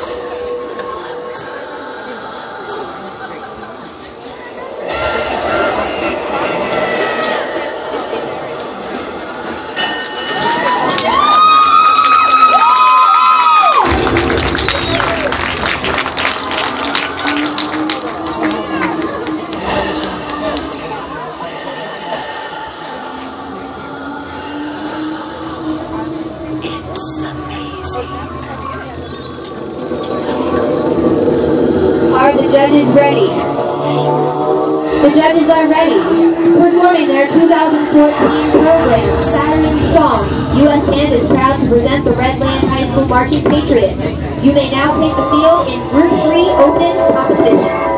It's Are the judges ready? The judges are ready. Performing their 2014 program, Saturday Song, U.S. Band is proud to present the Red Land High School Marching Patriots. You may now take the field in Group 3 Open Competition.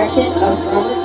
direction of Robert